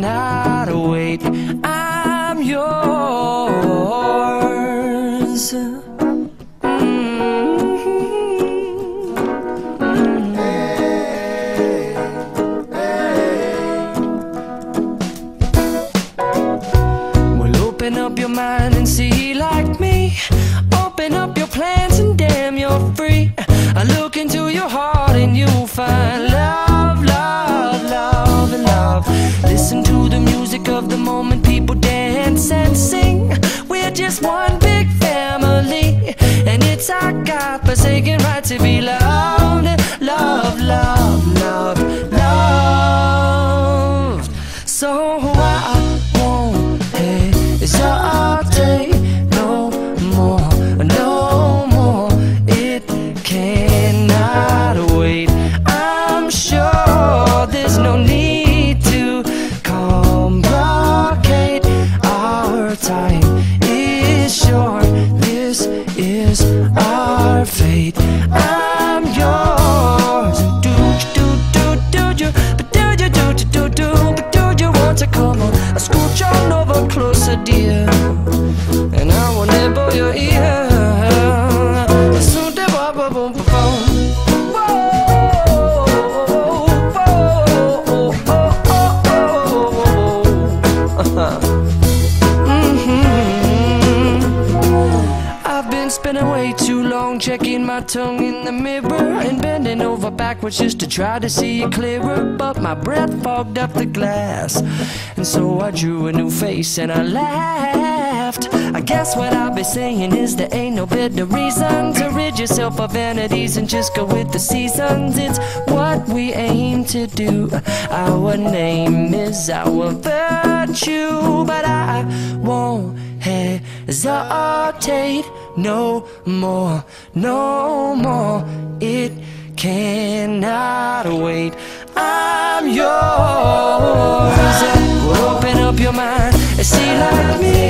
Cannot wait. I'm yours. Mm-hmm. Mm-hmm. Well, open up your mind and see God-forsaken right to be loved, love, love, love, loved. So I won't hesitate no more, no more. It cannot wait. I'm sure there's no need to complicate. Our time is short. Mm-hmm. I've been spending way too long checking my tongue in the mirror and bending over backwards just to try to see it clearer. But my breath fogged up the glass, and so I drew a new face and I laughed. I guess what I'll be saying is there ain't no better reason to rid yourself of vanities and just go with the seasons. It's what we aim to do. Our name is our virtue, but I won't hesitate no more, no more. It cannot wait. I'm yours. Open up your mind and see like me.